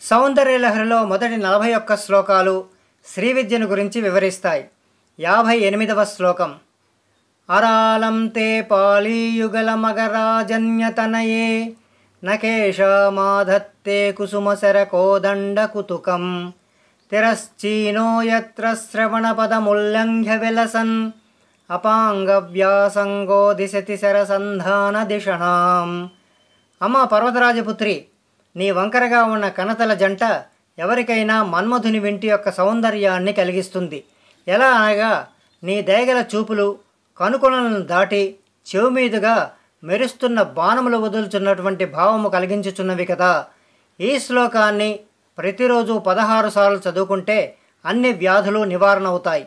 సౌందర్యలహరిలో మొదటి నలభై ఒక్క శ్లోకాలు శ్రీ విద్యను గురించి వివరిస్తాయి. యాభై ఎనిమిదవ శ్లోకం. అరాళం తే పాళీయుగలమగరాజన్యతనయే నకేశమాధత్తే కుసుమశరకోదండకుతుకం. తిరశ్చీనో యత్ర శ్రవణపదముల్లంఘ్య విలసన్ అపాంగవ్యాసంగో దిశతి శరసంధాన దిషణాం అమ్మ పర్వతరాజపుత్రి నీ వంకరగా ఉన్న కనతల జంట ఎవరికైనా మన్మధుని వింటి యొక్క సౌందర్యాన్ని కలిగిస్తుంది. ఎలా అనగా నీ దయగల చూపులు కనుకొనలను దాటి చెవు మీదుగా మెరుస్తున్న బాణములు వదులుచున్నటువంటి భావము కలిగించుచున్నవి కదా. ఈ శ్లోకాన్ని ప్రతిరోజు పదహారు సార్లు చదువుకుంటే అన్ని వ్యాధులు నివారణ అవుతాయి